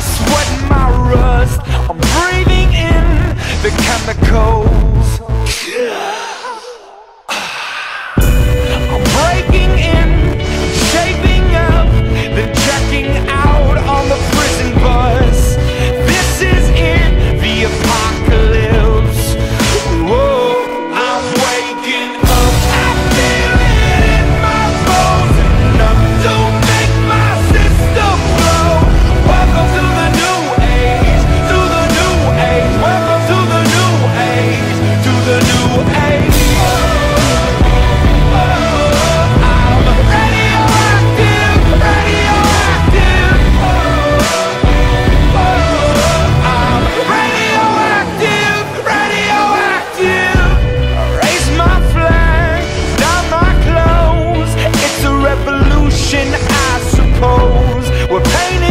sweat and my rust. I'm breathing in the chemicals. I suppose. We're painting.